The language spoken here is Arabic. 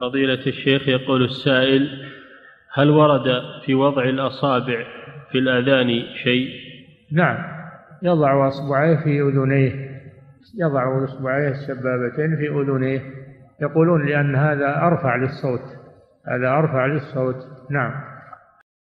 فضيلة الشيخ يقول السائل هل ورد في وضع الأصابع في الأذان شيء؟ نعم. يضع أصبعيه في أذنيه يضع إصبعيه السبابتين في أذنيه. يقولون لأن هذا أرفع للصوت هذا أرفع للصوت. نعم.